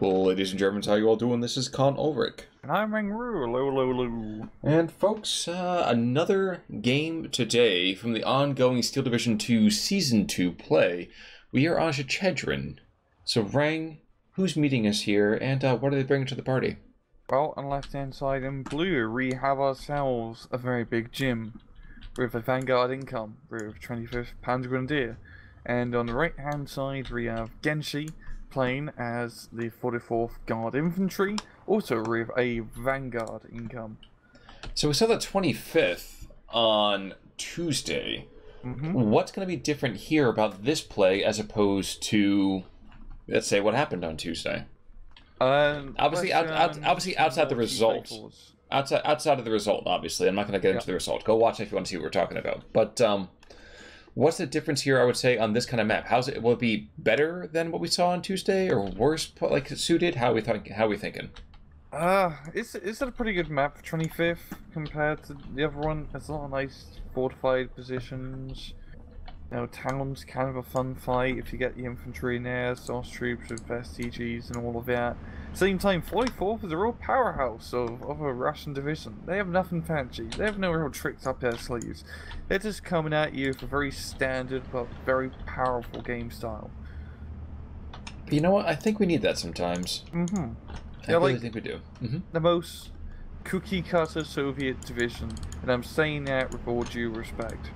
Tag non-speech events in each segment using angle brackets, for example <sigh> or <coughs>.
Ladies and Germans, how you all doing? This is Khan Ulric. And I'm Rangroo, lo lo lo. And folks, uh, another game today from the ongoing Steel Division 2 Season 2 play. We are on Shchedrin. So, Rang, who's meeting us here, and uh, what are they bringing to the party? Well, on the left hand side in blue, we have ourselves a very Big Jim with a Vanguard income with 25th Panzer Grenadier. And on the right hand side, we have Gensei playing as the 44th Guard Infantry, also with a Vanguard income. So, we saw the 25th on Tuesday. hmm What's going to be different here about this play as opposed to, let's say, what happened on Tuesday? Um, Obviously, out- out- obviously outside the results. outside outside of the result, obviously, I'm not going to get into Yeah. the result. Go watch if you want to see what we're talking about. But um, what's the difference here? I would say on this kind of map, how's it? Will it be better than what we saw on Tuesday, or worse, like suited? How we think? How we thinking? Uh, it's, it's a pretty good map for 25th compared to the other one. There's a lot of nice fortified positions. Know, town's kind of a fun fight if you get the infantry in there, source troops with STGs and all of that. Same time, 44th is a real powerhouse of, of a Russian division. They have nothing fancy. They have no real tricks up their sleeves. They're just coming at you with a very standard but very powerful game style. You know what? I think we need that sometimes. Mm-hmm. I Yeah, really like- think we do. hmm the most cookie cutter Soviet division, and I'm saying that with all due respect.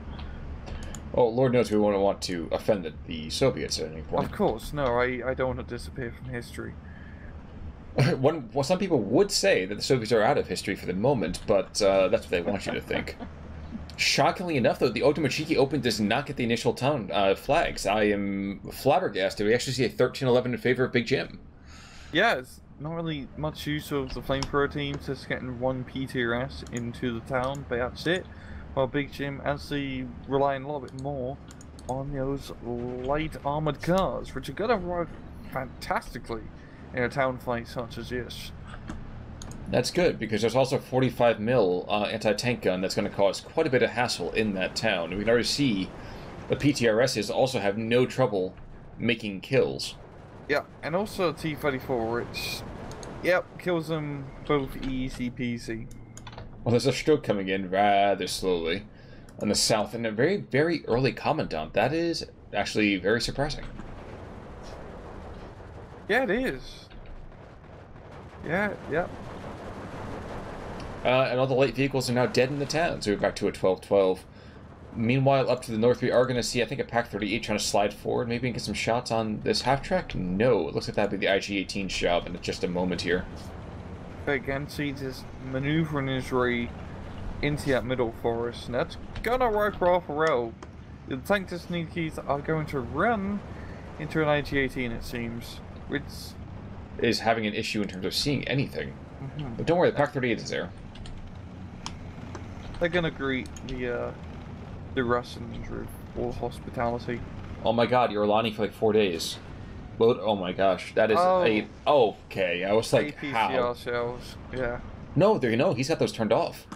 Oh, Lord knows we wouldn't want to offend the, the Soviets at any point. Of course, no, I, I don't want to disappear from history. <laughs> One, well, some people would say that the Soviets are out of history for the moment, but uh, that's what they want you to think. <laughs> Shockingly enough, though, the Ognemetchiki Open does not get the initial town uh, flags. I am flabbergasted. We actually see a 13-11 in favor of Big Jim. Yeah, it's not really much use of the flame flamethrower team, just getting one PTRS into the town, but that's it. While Big Jim actually relying a little bit more on those light armored cars, which are gonna work fantastically in a town fight such as this. That's good, because there's also 45 mil uh, anti-tank gun that's going to cause quite a bit of hassle in that town. We can already see the PTRSs also have no trouble making kills. Yeah, and also T-34, which, yep, kills them both easy peasy. Well, there's a stroke coming in rather slowly on the south, and a very, very early commandant. That is actually very surprising. Yeah, it is. Yeah, yeah. Uh, and all the light vehicles are now dead in the town, so we're back to a 12-12. Meanwhile, up to the north, we are going to see, I think, a Pak-38 trying to slide forward. Maybe can get some shots on this half-track? No, it looks like that'd be the IG-18 job in just a moment here. Again, see his maneuvering his way into that middle forest, and that's gonna work well for Rail. The tank sneakies are going to run into an IG-18, it seems, which... Is having an issue in terms of seeing anything. mhm. But don't worry, the Pak 38 is there. They're gonna greet the, uh, the Russians with all hospitality. Oh my god, you're Alani for like four days. Load. Oh my gosh, that is Oh. a. Okay, I was like, APCR how? shells, yeah. No, there you know, he's got those turned off.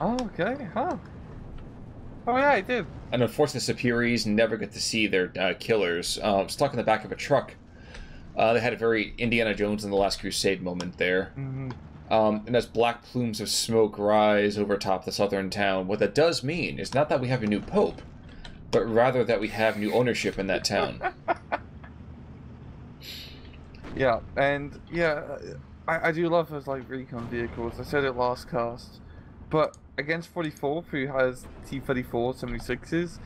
Oh, okay, huh. Oh yeah, I did. And unfortunately, Superiors never get to see their uh, killers uh, stuck in the back of a truck. Uh, they had a very Indiana Jones in the Last Crusade moment there. hmm Um, and as black plumes of smoke rise over top the southern town, what that does mean is not that we have a new pope, but rather that we have new ownership in that town. <laughs> Yeah, and yeah, I, I do love those like recon vehicles. I said it last cast, but against 44, who has T-34 76s,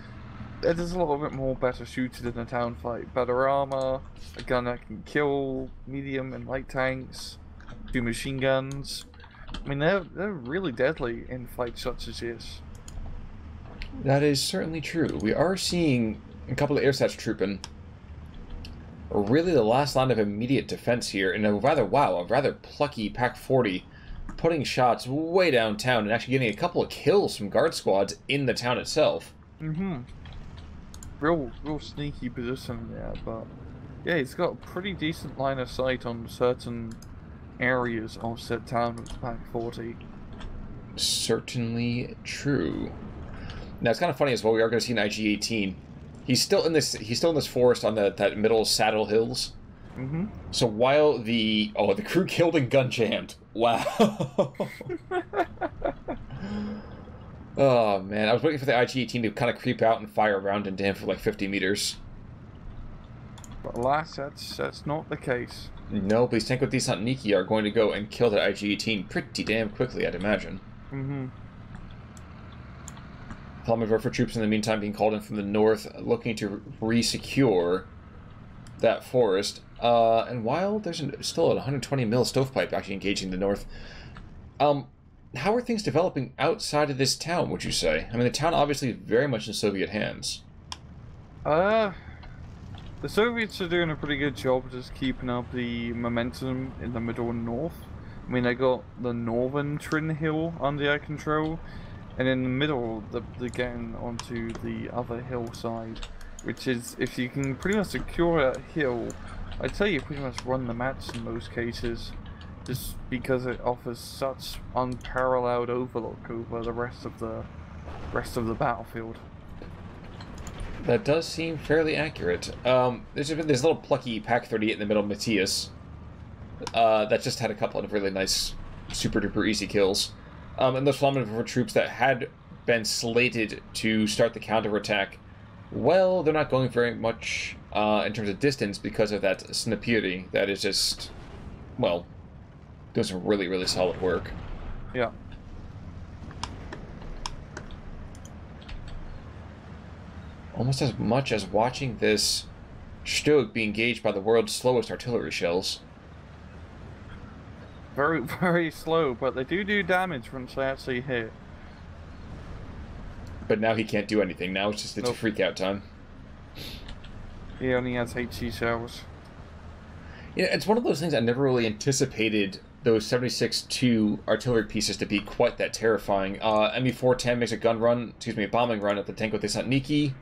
they're just a little bit more better suited in a town fight. Better armor, a gun that can kill medium and light tanks, two machine guns. I mean, they're they're really deadly in fights such as this. That is certainly true. We are seeing a couple of airsats trooping. Really, the last line of immediate defense here, and a rather wow, a rather plucky Pak 40, putting shots way downtown and actually getting a couple of kills from guard squads in the town itself. Mm-hmm. Real, real sneaky position there, but yeah, he's got a pretty decent line of sight on certain areas of said town with Pak 40. Certainly true. Now it's kind of funny as well. We are going to see an IG-18. He's still in this. He's still in this forest on the that middle Saddle Hills. Mm-hmm. So while the oh the crew killed and gun jammed. Wow. <laughs> oh man, I was waiting for the IG-18 to kind of creep out and fire around into him for like 50 meters. But alas, that's that's not the case. No, but these Tenko Desantniki are going to go and kill that IG-18 pretty damn quickly, I'd imagine. Mm-hmm. Flammenwerfer troops in the meantime being called in from the north, looking to re-secure that forest. Uh, and while there's an, still a 120 mil stovepipe actually engaging the north, um, how are things developing outside of this town? Would you say? I mean, the town obviously very much in Soviet hands. Uh, the Soviets are doing a pretty good job just keeping up the momentum in the middle and north. I mean, they got the northern Trin Hill under their control, and in the middle, the, they're getting onto the other hillside, which is, if you can pretty much secure that hill, I'd say you pretty much run the match in most cases, just because it offers such unparalleled overlook over the rest of the rest of the battlefield. That does seem fairly accurate. Um, there's been this little plucky Pak 38 in the middle, Matthias, uh, that just had a couple of really nice, super duper easy kills. Um, and those Flammenwerfer troops that had been slated to start the counterattack, well, they're not going very much uh, in terms of distance because of that Snipiri that is just, well, doing some really, really solid work. Yeah. Almost as much as watching this Stug be engaged by the world's slowest artillery shells. Very, <laughs> very slow, but they do do damage once they actually hit. But now he can't do anything. Now it's just it's Nope. freak out time. He only has HE shells. Yeah, it's one of those things I never really anticipated those 76-2 artillery pieces to be quite that terrifying. Uh, ME-410 makes a gun run, excuse me, a bombing run at the Tanko Desantniki,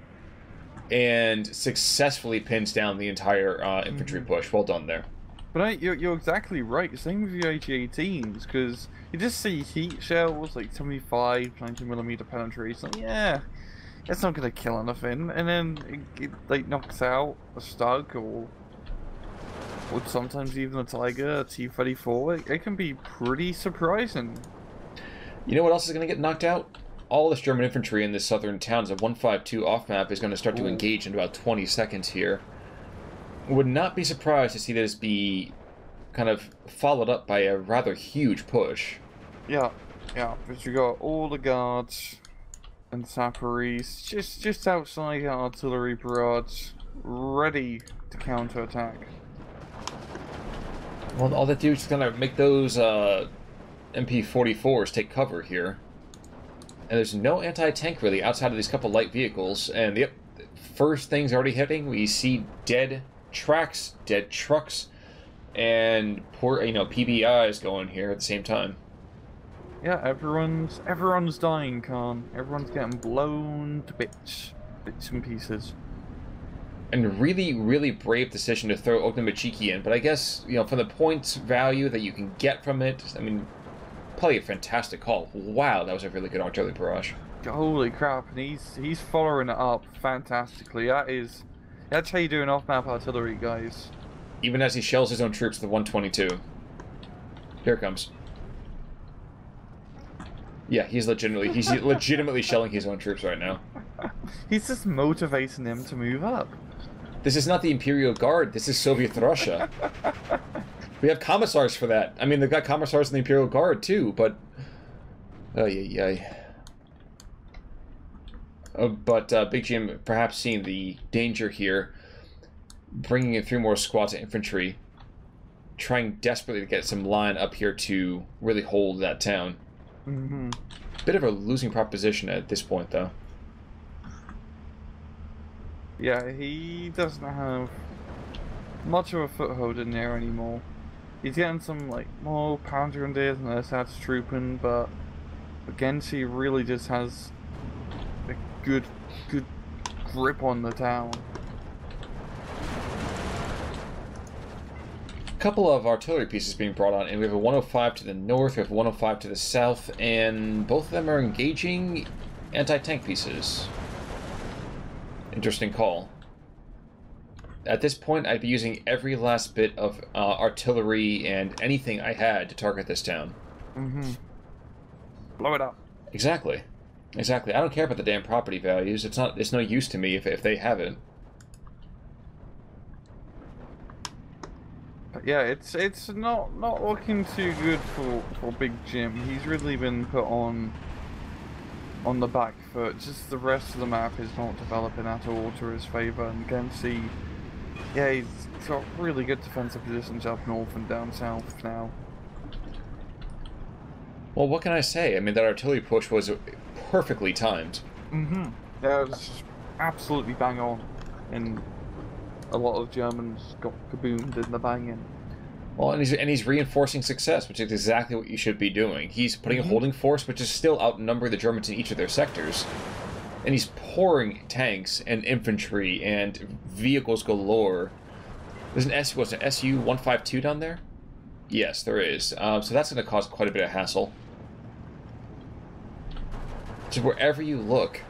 and successfully pins down the entire uh, infantry push. Well done there. But I, you're, you're exactly right. Same with your IG-18s, because you just see heat shells, like 75, 90 millimeter penetration. Like, yeah, it's not going to kill anything. And then it, it like knocks out a Stug or, or sometimes even a Tiger, a T-34. It, it can be pretty surprising. You know what else is going to get knocked out? All this German infantry in this southern towns. A 152 off map is going to start to engage in about 20 seconds here. Would not be surprised to see this be kind of followed up by a rather huge push. Yeah, yeah, because you got all the guards and sapperies just just outside the artillery barrage, ready to counterattack. Well, all they do is kind of make those uh, MP44s take cover here. And there's no anti-tank really outside of these couple light vehicles. And yep, first thing's already hitting. We see dead tracks, dead trucks, and poor, you know, PBIs going here at the same time. Yeah, everyone's everyone's dying, Khan. Everyone's getting blown to bits, bits and pieces. And really, really brave decision to throw Ognemetchiki in. But I guess, you know, from the points value that you can get from it, I mean, probably a fantastic call. Wow, that was a really good artillery barrage. Holy crap! And he's he's following it up fantastically. That is, that's how you do an off-map artillery, guys. even as he shells his own troops with the 122. Here it comes. Yeah, he's legitimately he's <laughs> legitimately shelling his own troops right now. <laughs> He's just motivating them to move up. This is not the Imperial Guard. This is Soviet Russia. <laughs> we have commissars for that. I mean, they've got commissars in the Imperial Guard too, but oh yeah, yeah. Oh, but uh, Big Jim, perhaps seeing the danger here, bringing in three more squads of infantry, trying desperately to get some line up here to really hold that town. Mm-hmm. Bit of a losing proposition at this point, though. Yeah, he doesn't have much of a foothold in there anymore. He's getting some like more pounder and that's trooping, but Gensei really just has good good grip on the town. A couple of artillery pieces being brought on, and we have a 105 to the north, we have a 105 to the south, and both of them are engaging anti-tank pieces. Interesting call. At this point, I'd be using every last bit of uh, artillery and anything I had to target this town. Mm-hmm. Blow it up. Exactly. Exactly. I don't care about the damn property values. It's not. It's no use to me if, if they have it. Yeah, it's it's not not looking too good for for Big Jim. He's really been put on on the back foot. Just the rest of the map is not developing at all to his favour. And again, see, yeah, he's got really good defensive positions up north and down south now. Well, what can I say? I mean, that artillery push was perfectly timed. Mm-hmm. Yeah, it was absolutely bang on, and a lot of Germans got kaboomed in the banging. Well, and he's and he's reinforcing success, which is exactly what you should be doing. He's putting Mhm. a holding force, which is still outnumber the Germans in each of their sectors, and he's pouring tanks and infantry and vehicles galore. There's an S what's an SU one five two down there? Yes, there is. Um, so that's going to cause quite a bit of hassle. Wherever you look,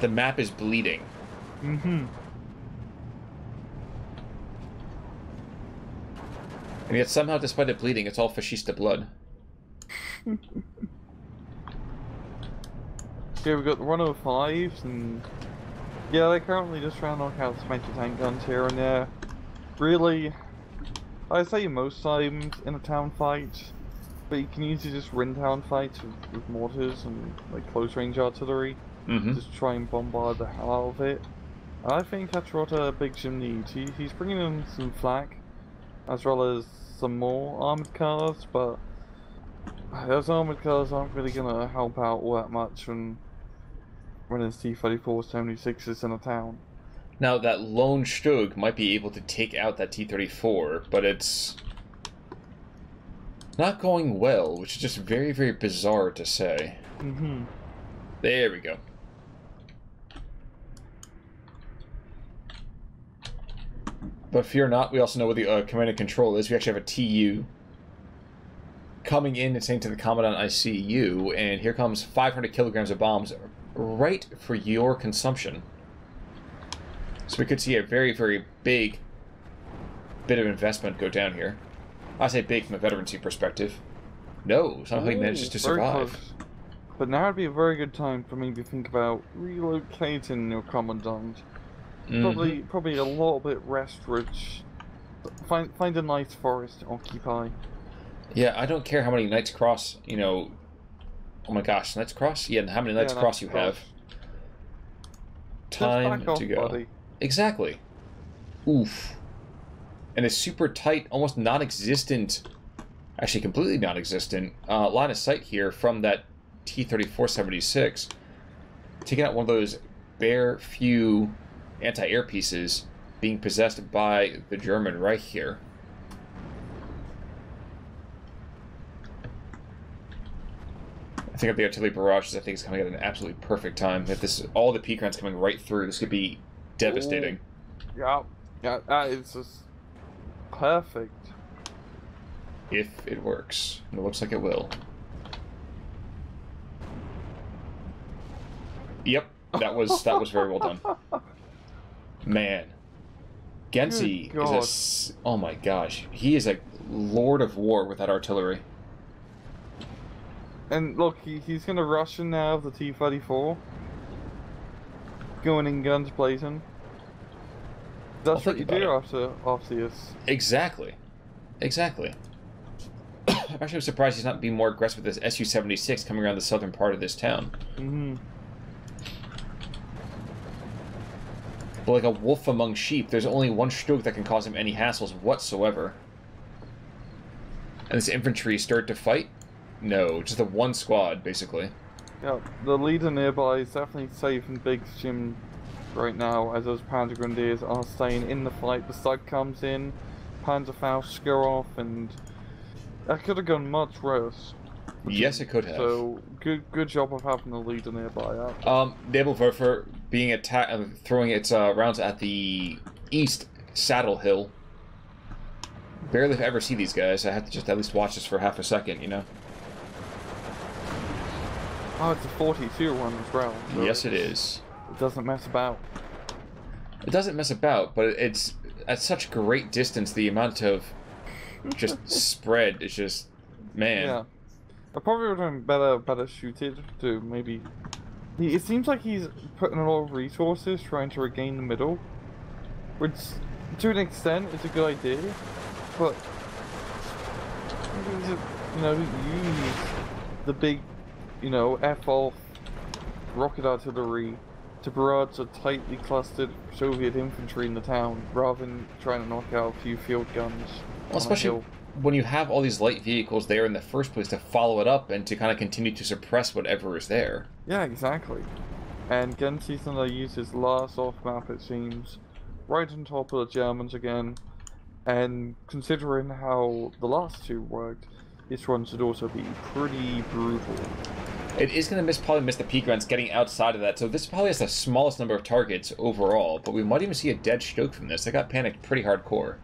the map is bleeding. Mm-hmm. And yet somehow, despite it bleeding, it's all fascista blood. <laughs> Yeah, we've got the 105s, and yeah, they're currently just trying to knock out some anti-tank guns here and there. Really, I say most times in a town fight, but you can usually just win town fights with, with mortars and like close-range artillery. Mm-hmm. Just try and bombard the hell out of it. I think that's what uh, Big Jim needs. He, he's bringing in some flak, as well as some more armored cars, but those armored cars aren't really gonna help out all that much when when it's T-34 76s in a town. Now, that lone Stug might be able to take out that T 34, but it's not going well, which is just very, very bizarre to say. Mm-hmm. There we go. But fear not, we also know what the uh, command and control is. We actually have a TU coming in and saying to the Commandant, I see you, and here comes 500 kilograms of bombs right for your consumption. So we could see a very, very big bit of investment go down here. I say big from a veterancy perspective. No, somehow he manages to survive. close. But now would be a very good time for me to think about relocating your commandant. Mhm. Probably, probably a little bit rest rich. Find find a nice forest to occupy. Yeah, I don't care how many Knights Cross, you know. Oh my gosh, Knights Cross? Yeah, and how many Knights Yeah, Cross Knights you Cross. have. Time off, to go. buddy. Exactly. Oof. And a super tight, almost non existent, actually completely non existent, uh, line of sight here from that T 3476. Taking out one of those bare few anti air pieces being possessed by the German Reich here. I think of the artillery barrages. I think it's coming at an absolutely perfect time. If this all the rounds coming right through, this could be devastating. Yeah, yeah, that is just perfect. If it works, and it looks like it will. Yep, that was that was very well done. <laughs> Man, Gensei is a oh my gosh, he is a lord of war with that artillery. And look, he, he's gonna rush in now of the T-34. Going in guns blazing. That's what you do about after Arceus. Exactly, exactly. <coughs> I'm actually surprised he's not being more aggressive with this Su-76 coming around the southern part of this town. Mm-hmm. But like a wolf among sheep, there's only one stroke that can cause him any hassles whatsoever. And this infantry start to fight? No, just the one squad, basically. Yeah, the leader nearby is definitely safe in Big Jim right now, as those Panzer Grenadiers are staying in the fight. The Stug comes in, Panzerfaust go off, and that could have gone much worse. Yes, it could have. So good, good job of having the leader nearby. Um, Nebelwerfer being attacked, uh, throwing its uh, rounds at the east Saddle Hill. Barely ever see these guys. I have to just at least watch this for half a second, you know. Oh, it's a 42 one as well. so yes, it is. It doesn't mess about. It doesn't mess about, but it's at such great distance. The amount of just <laughs> spread is just man. Yeah. I probably would have been better, better suited to maybe. He, it seems like he's putting a lot of resources trying to regain the middle, which, to an extent, is a good idea, but you know, use the big, you know, F off rocket artillery to barrage a tightly clustered Soviet infantry in the town, rather than trying to knock out a few field guns. Well, especially when you have all these light vehicles there in the first place to follow it up and to kind of continue to suppress whatever is there. Yeah, exactly. And Gensei's gonna use his last off map, it seems, right on top of the Germans again. And considering how the last two worked, this one should also be pretty brutal. It is going to miss probably miss the peak runs getting outside of that, so this probably has the smallest number of targets overall, but we might even see a dead Stoke from this. They got panicked pretty hardcore.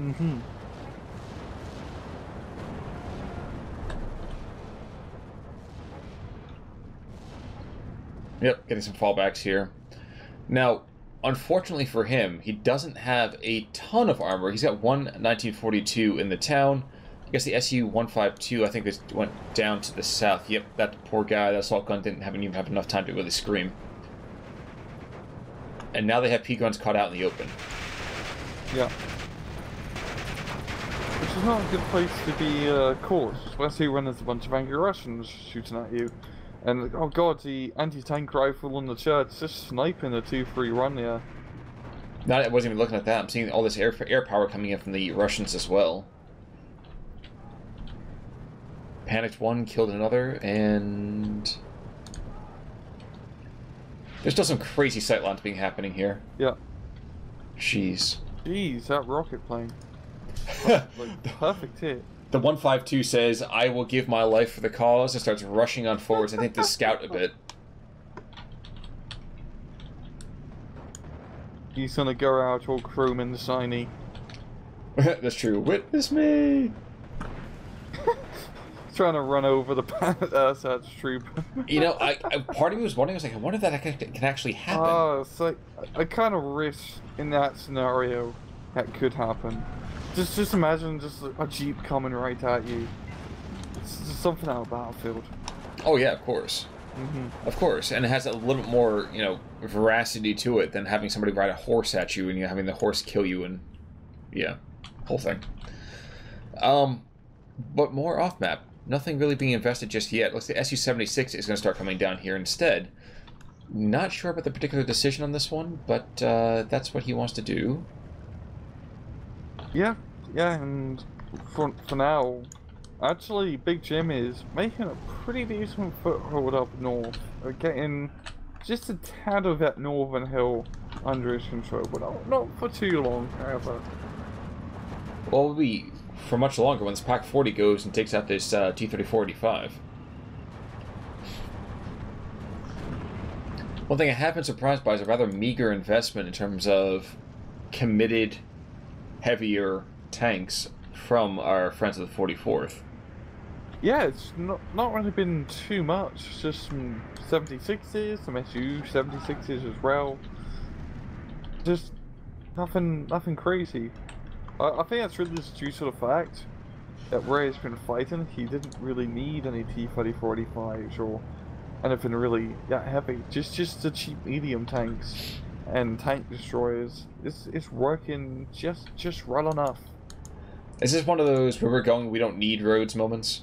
Mm-hmm. Yep, getting some fallbacks here. Now, unfortunately for him, he doesn't have a ton of armor. He's got one 1942 in the town. I guess the SU-152, I think, this went down to the south. Yep, that poor guy, that assault gun didn't have, even have enough time to really scream. And now they have P-guns caught out in the open. Yeah. Which is not a good place to be uh, caught, especially when there's a bunch of angry Russians shooting at you. And oh god, the anti-tank rifle on the church just sniping a 2-3 run there. Not, I wasn't even looking at that. I'm seeing all this air air power coming in from the Russians as well. Panicked one, killed another, and there's still some crazy sightlines being happening here. Yeah. Jeez. Jeez, that rocket plane. like <laughs> perfect hit. The 152 says, I will give my life for the cause, and starts rushing on forwards, I think, the scout a bit. <laughs> He's gonna go out all chrome and shiny. <laughs> That's true. Witness me! Trying to run over the <laughs> Satch troop. you know, I, I, part of me was wondering, I was like, I wonder if that can, can actually happen. Oh, it's like, I kind of wish in that scenario that could happen. Just, just imagine just a jeep coming right at you. It's just something out of Battlefield. Oh yeah, of course. Mm-hmm. Of course, and it has a little bit more, you know, veracity to it than having somebody ride a horse at you and you having the horse kill you and, yeah, whole thing. Um, but more off map. Nothing really being invested just yet. Looks like SU-76 is going to start coming down here instead. Not sure about the particular decision on this one, but uh, that's what he wants to do. Yeah, yeah, and for, for now, actually, Big Jim is making a pretty decent foothold up north, uh, getting just a tad of that northern hill under his control, but not, not for too long, however. Well, be for much longer this Pak 40 goes and takes out this uh, T-34-85. One thing I have been surprised by is a rather meager investment in terms of committed heavier tanks from our friends of the 44th. Yeah, it's not not really been too much. Just some 76s, some SU 76s as well. Just nothing, nothing crazy. I, I think that's really just due to the fact that where he's been fighting, he didn't really need any T-34-85s or anything really that heavy. Just, just the cheap medium tanks and tank destroyers. It's it's working just just well enough. Is this one of those where we're going we don't need roads moments?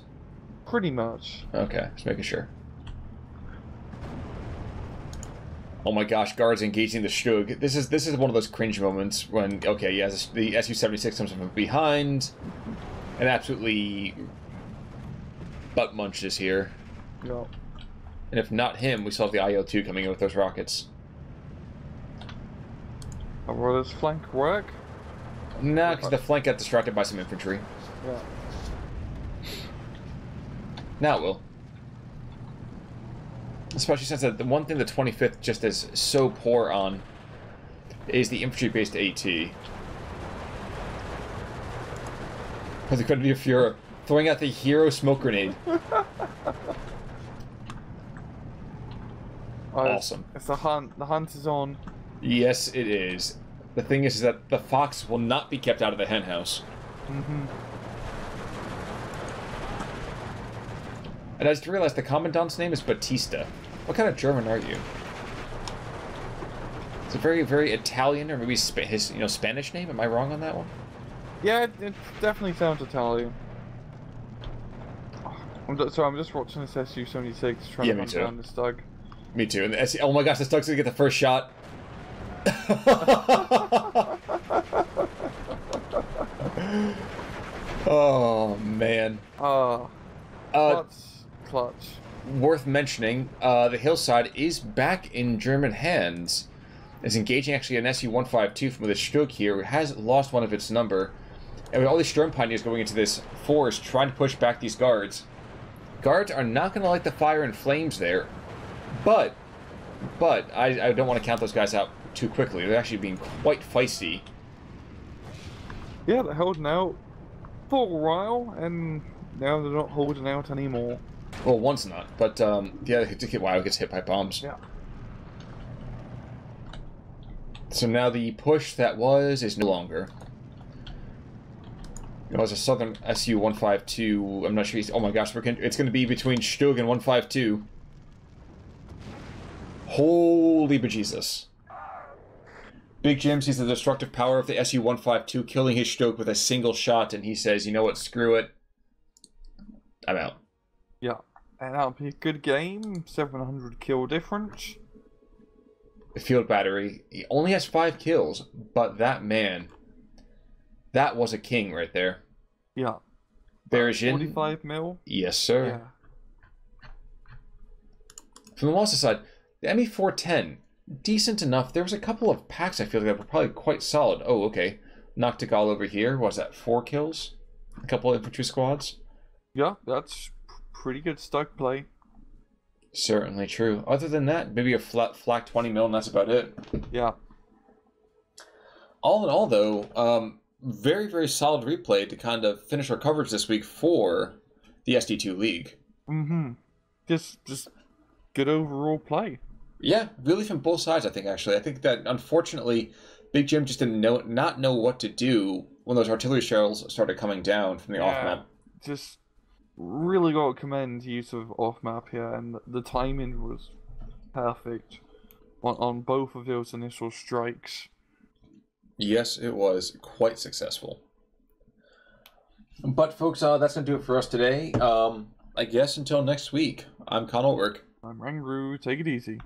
Pretty much. Okay, just making sure. Oh my gosh, guards engaging the Stug. This is this is one of those cringe moments when okay, yeah, the SU seventy six comes from behind, and absolutely butt munches here. No. And if not him, we still have the IL two coming in with those rockets. Oh, will this flank work? Nah, because the flank got distracted by some infantry. Yeah. Now it will. Especially since the one thing the 25th just is so poor on is the infantry-based AT. For the credit of Fuhrer, throwing out the hero smoke grenade. <laughs> Oh, awesome. It's the hunt. The hunt is on. Yes, it is. The thing is that the fox will not be kept out of the henhouse. Mm-hmm. And I just realized the commandant's name is Batista. What kind of German are you? It's a very, very Italian or maybe Sp- his, you know, Spanish name. Am I wrong on that one? Yeah, it, it definitely sounds Italian. I'm just, so I'm just watching this SU-76 trying Yeah, to hunt down this Doug. Me too. And the oh my gosh, this Doug's gonna get the first shot. <laughs> <laughs> oh man. Ah, Uh, clutch, clutch. Worth mentioning, uh, the hillside is back in German hands. It's engaging actually an SU-152 from the Stug here, who has lost one of its number. And with all these Sturm pioneers going into this forest, trying to push back these guards. Guards are not going to like the fire and flames there, but, but I, I don't want to count those guys out too quickly. They're actually being quite feisty. Yeah, they're holding out for a while, and now they're not holding out anymore. Well, one's not, but um, the other wow gets hit by bombs. Yeah. So now the push that was is no longer. It was a Southern SU 152. I'm not sure he's. Oh my gosh, we're con- it's going to be between Stug and 152. Holy bejesus. Big Jim sees the destructive power of the SU 152, killing his Stug with a single shot, and he says, You know what, screw it. I'm out. And that'll be a good game. 700 kill difference. field battery. He only has five kills, but that man, that was a king right there. Yeah. Berejin. 45 mil. Yes, sir. Yeah. From the Monster side, the ME 410, decent enough. There was a couple of packs I feel like that were probably quite solid. Oh, okay. Noctigal over here. Was that four kills? A couple of infantry squads? Yeah, that's pretty good stuck play. Certainly true. Other than that, maybe a flat flak 20 mil, and that's about it. Yeah. All in all, though, um, very, very solid replay to kind of finish our coverage this week for the SD2 League. Mm-hmm. Just, just good overall play. Yeah, really from both sides, I think, actually. I think that, unfortunately, Big Jim just didn't know, not know what to do when those artillery shells started coming down from the Yeah. off-map. Just really got to commend use of off map here, and the timing was perfect on, on both of those initial strikes. Yes, it was quite successful. But, folks, uh, that's going to do it for us today. Um, I guess until next week, I'm Khan Ulric. I'm Rangroo, take it easy.